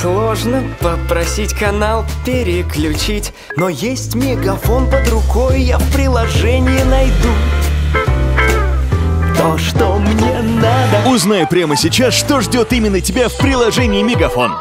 Сложно попросить канал переключить Но есть мегафон под рукой, я в приложении найду То, что мне надо Узнай прямо сейчас, что ждет именно тебя в приложении Мегафон.